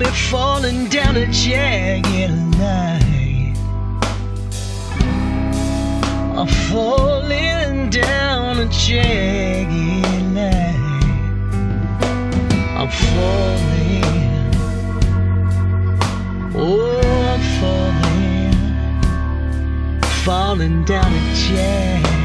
me falling down a jagged line. I'm falling down a jagged line. I'm falling. Oh, I'm falling. Falling down a jagged